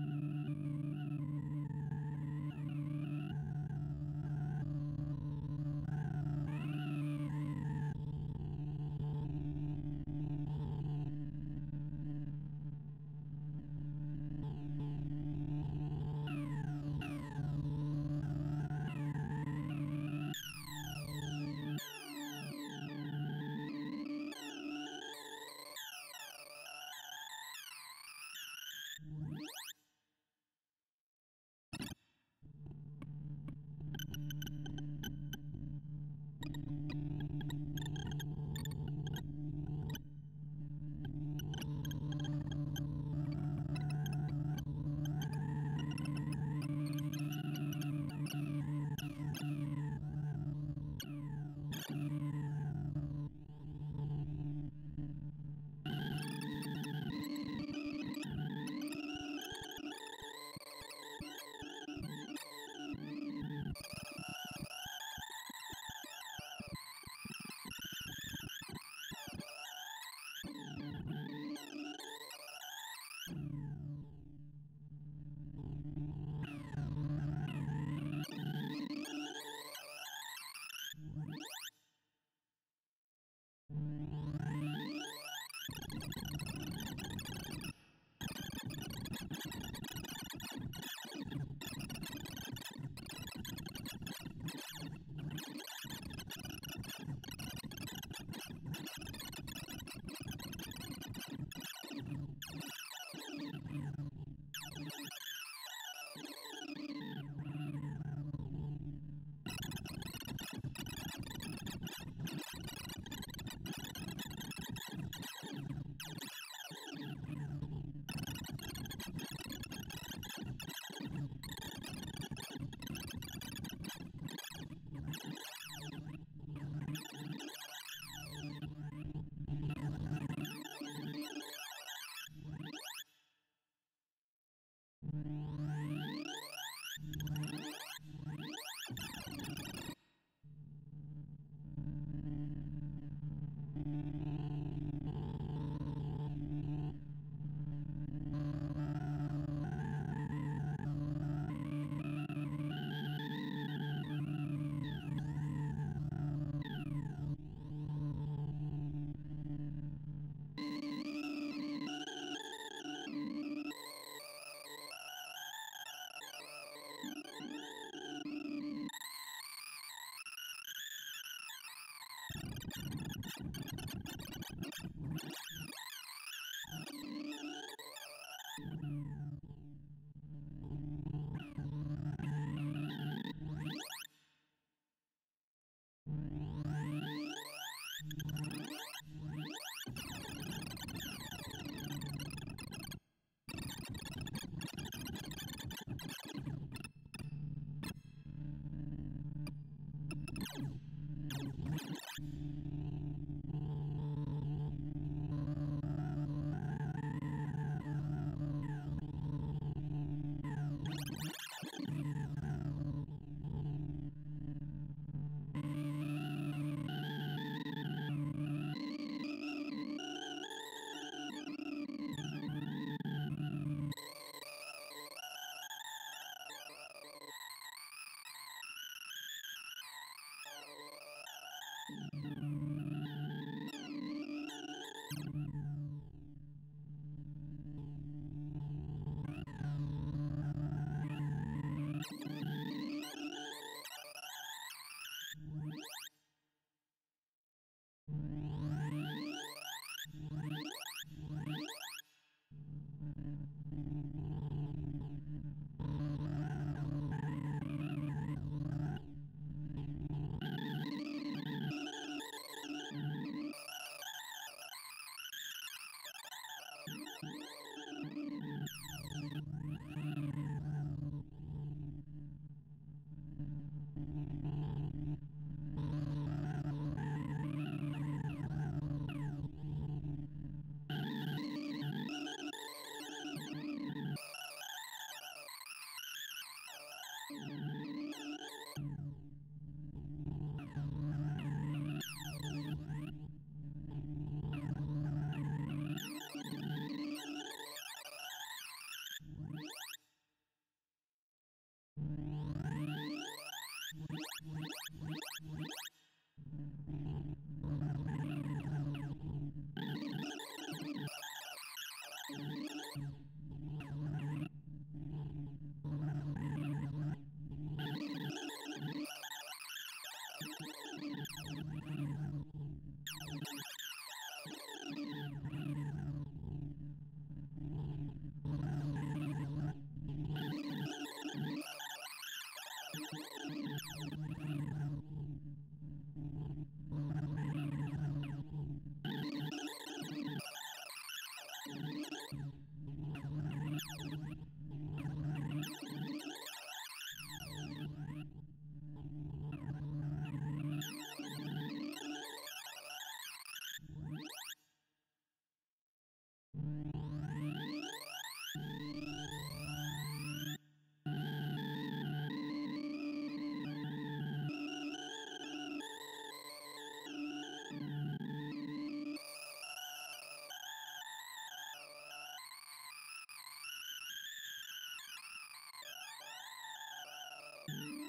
Mm-hmm. You Mm-hmm. Thank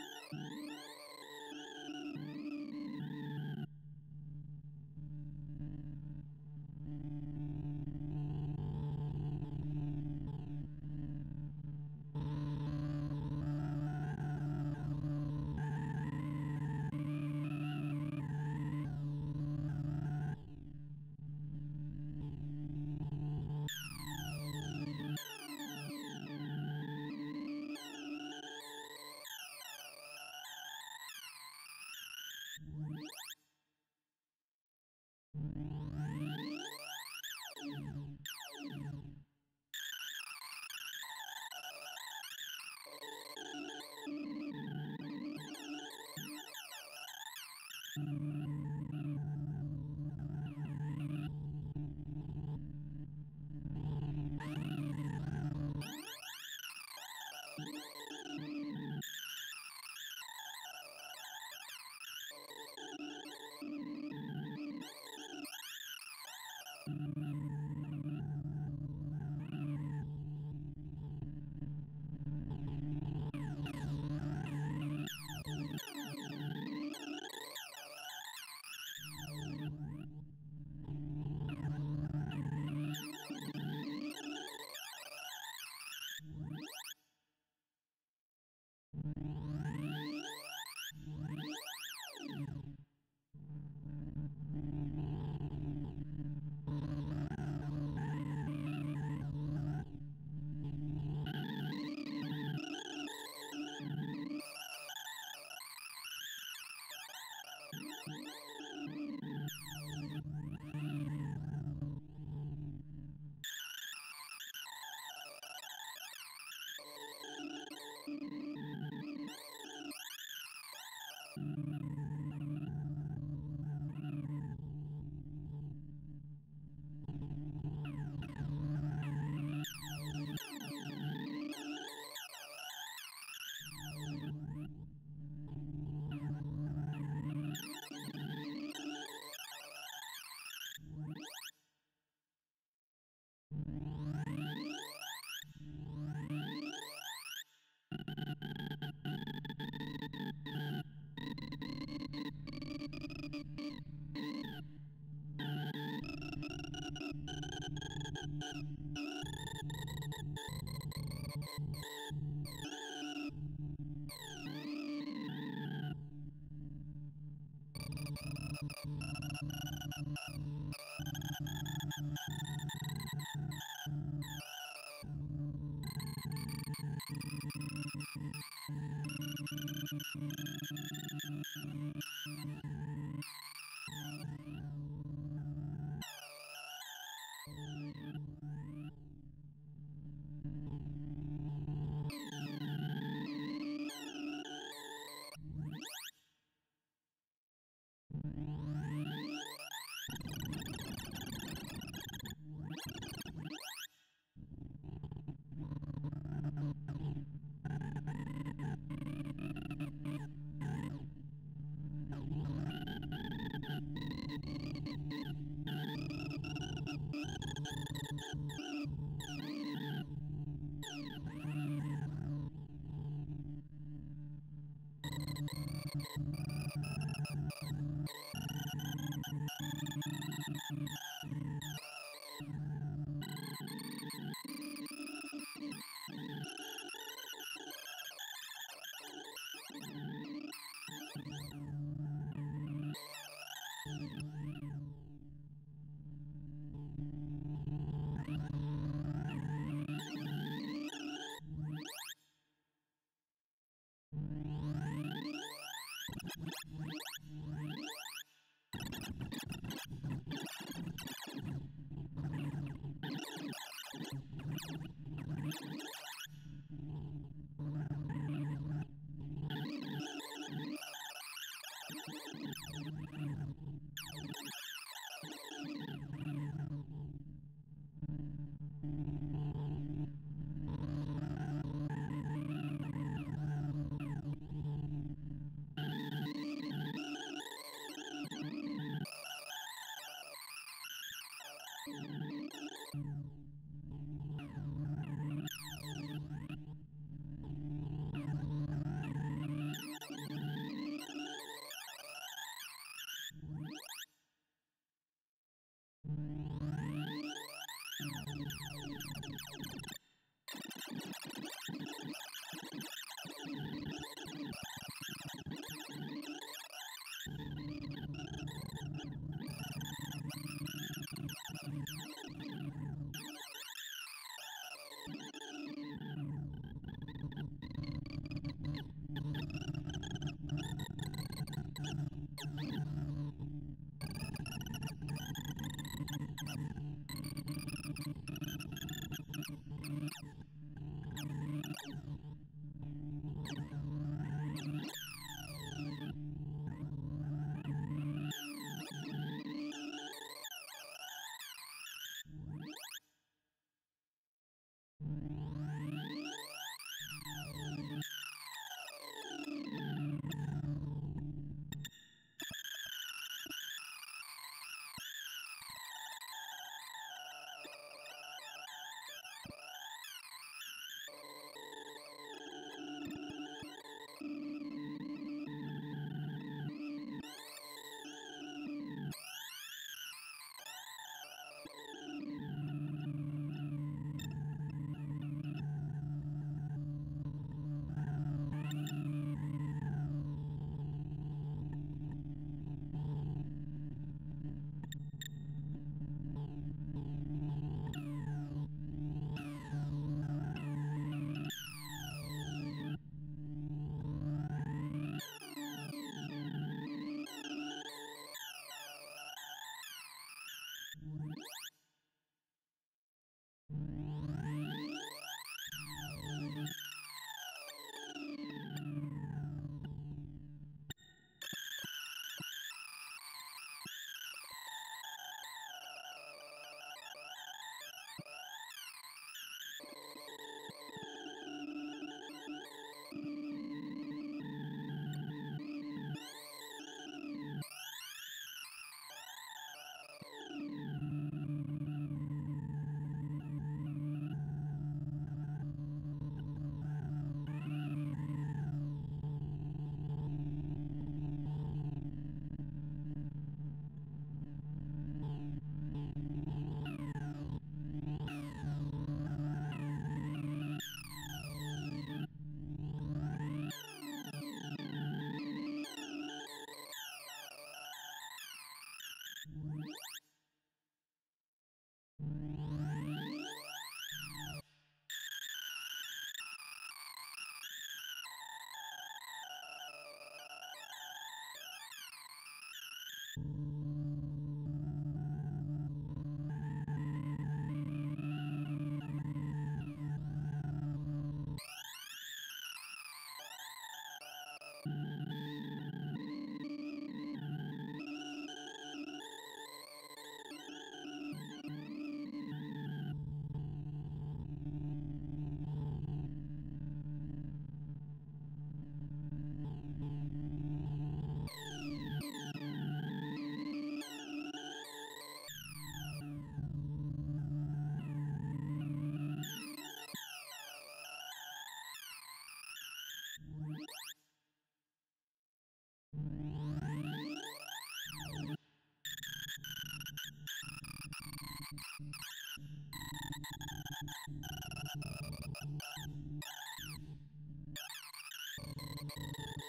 You.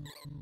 and